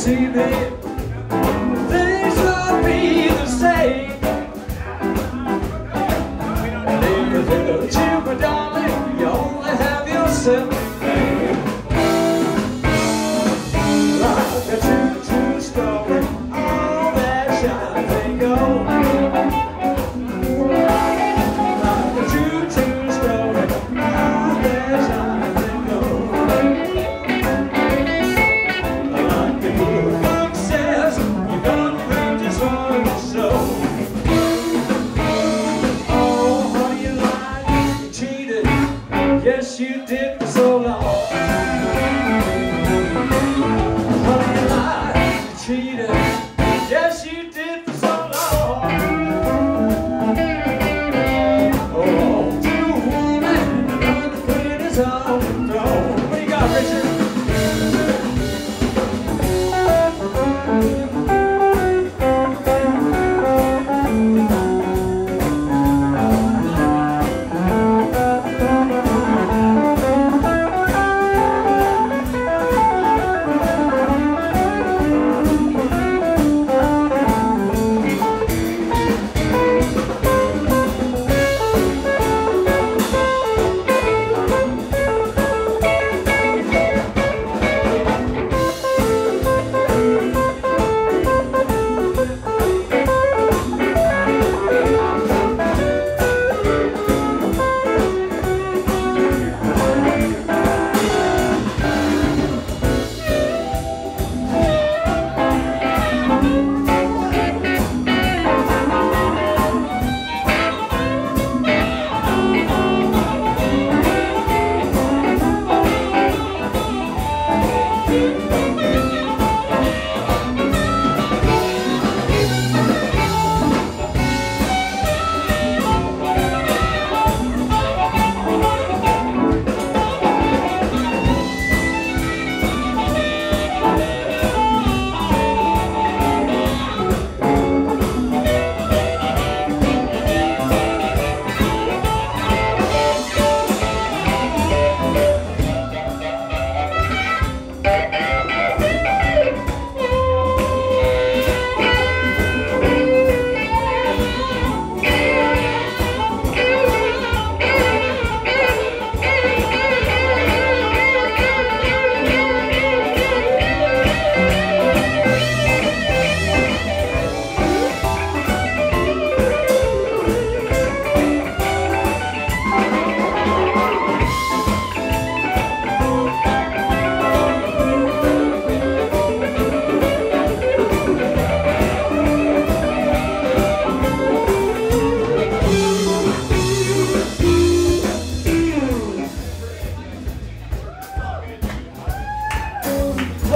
see that things will be the same. Live a little, my darling, you only have yourself. you did was so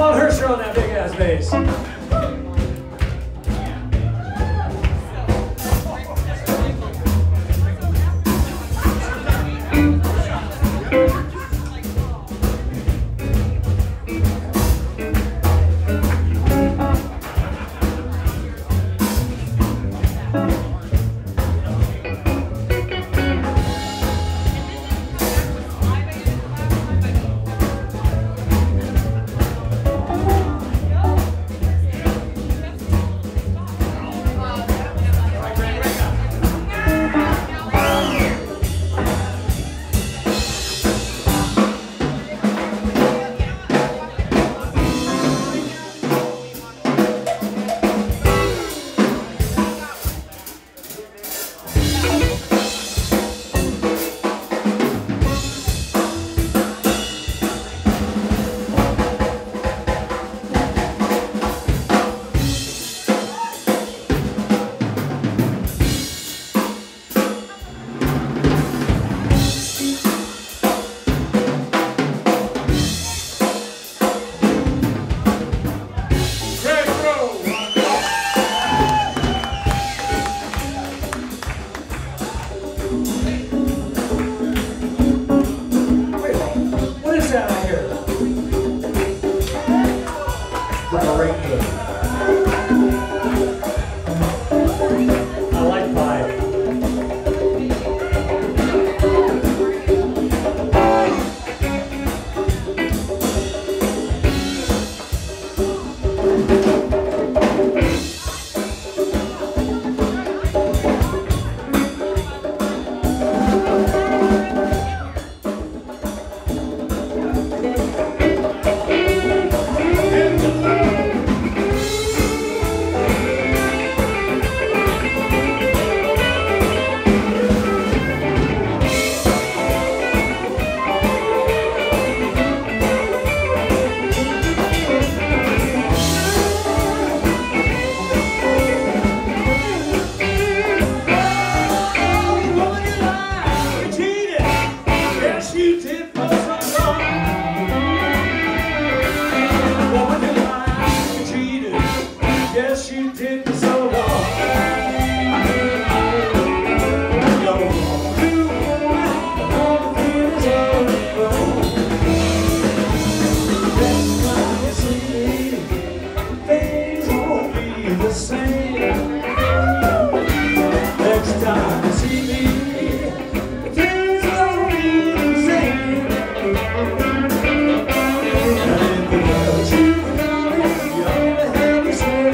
on Hersher on that big ass bass. the same Next time you see me Things won't be the same Anything else you've done you only have to same